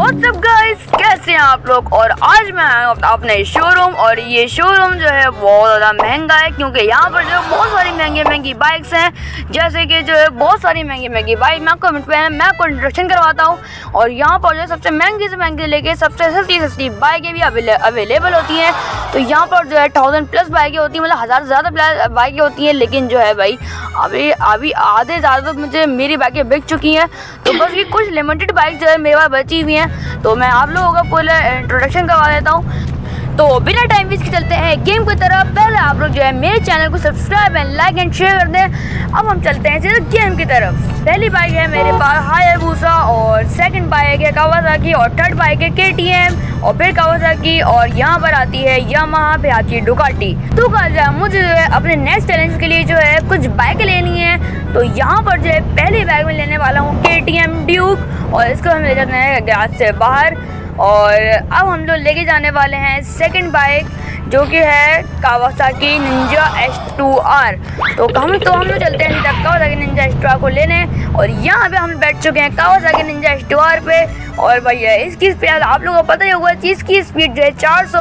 WhatsApp guys कैसे हैं आप लोग? और आज मैं आया हूँ अपने शोरूम और ये शोरूम जो है बहुत ज़्यादा महँगा है, क्योंकि यहाँ पर जो है बहुत सारी महँगी महँगी बाइक्स हैं। जैसे कि जो है बहुत सारी महँगी महँगी बाइक मैं आपको मैं आपको इंट्रोडक्शन करवाता हूँ। और यहाँ पर जो है सबसे महँगी से महँगी लेके सबसे सस्ती सस्ती बाइकें भी अवेलेबल होती हैं। तो यहाँ पर जो है थाउज़ेंड प्लस बाइकें होती हैं मतलब हज़ार से ज़्यादा बाइकें होती हैं। लेकिन जो है भाई, अभी अभी आधे ज़्यादा मुझे मेरी बाइकें बिक चुकी हैं। तो बस ये कुछ लिमिटेड बाइक जो है मेरे पास बची हुई हैं। तो मैं आप लोगों का पूरा इंट्रोडक्शन करवा देता हूँ। तो बिना टाइम वेस्ट के चलते हैं गेम की तरफ़। पहले आप लोग जो है मेरे चैनल को subscribe and like and share कर दें। अब हम चलते हैं सीधे गेम की तरफ़। पहली बाइक है मेरे पास हाई भूसा और सेकंड बाइक है कावासाकी और थर्ड बाइक है के और फिर कावासाकी और यहाँ पर आती है यामाहा पे आती है डुकाटी तो कहा मुझे जो है अपने नेक्स्ट चैलेंज के लिए जो है कुछ बाइक लेनी है। तो यहाँ पर जो है पहली बाइक में लेने वाला हूँ के टी एम ड्यूक और इसको हम ले जाते हैं गैस से बाहर। और अब हम लोग लेके जाने वाले हैं सेकंड बाइक जो कि है Kawasaki Ninja S two R तो हम तो हम लोग चलते हैं सीधा Kawasaki Ninja S two R को लेने। और यहाँ पे हम बैठ चुके हैं Kawasaki Ninja S two R पे। और भैया, इसकी स्पीड आप लोगों को पता ही होगा इसकी स्पीड जो है 400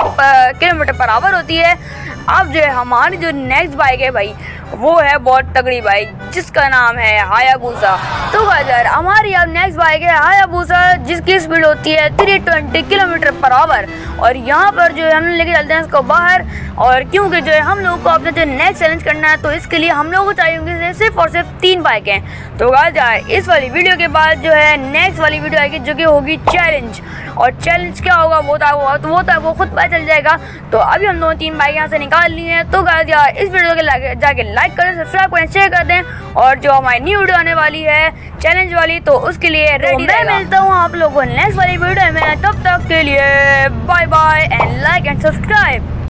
किलोमीटर पर आवर होती है। अब जो है हमारी जो नेक्स्ट बाइक है भाई, वो है बहुत तगड़ी बाइक जिसका नाम है हायाबूसा। तो बाज़ार हमारी अब नेक्स्ट बाइक है हायाबूसा, जिसकी स्पीड होती है three twenty kilometre per hour और यहाँ पर जो है, हम लेके चलते हैं इसको बाहर। और क्योंकि जो है, हम लोगों को अपने जो नेक्स्ट चैलेंज करना है तो इसके लिए हम लोगों को चाहिए होंगे सिर्फ़ और सिर्फ़ तीन बाइकें तो जाए इस वाली वीडियो के बाद जो है नेक्स्ट वाली वीडियो आएगी, जो कि होगी चैलेंज और चैलेंज क्या होगा, वो वो तो वो था वो खुद पता चल जाएगा। तो अभी हम दोनों तीन बाइक यहाँ से निकाल ली हैं। तो यार इस वीडियो के जाके लाइक करें सब्सक्राइब करें शेयर कर दें। और जो हमारी न्यू वीडियो आने वाली है चैलेंज वाली तो उसके लिए रेडी तो मैं मिलता हूँ आप लोगों को नेक्स्ट वाली वीडियो में। तब तक के लिए bye bye and like and subscribe